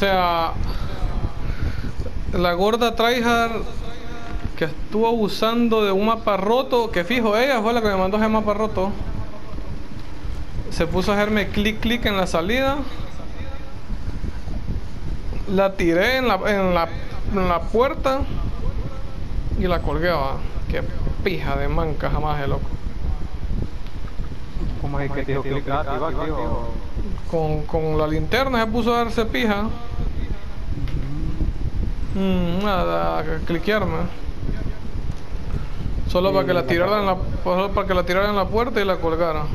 sea, la gorda tryhard que estuvo abusando de un mapa roto, que fijo, ella fue la que me mandó ese mapa roto. Se puso a hacerme clic clic en la salida. La tiré en la, en la, la puerta y la colgué. Va. Qué pija de manca jamás, el loco. ¿Cómo es que te clic o? Con, con la linterna se puso a darse pija. Mm, nada, a cliquearme. Solo para que la tiraran en la, solo para que la tiraran en la puerta y la colgaran.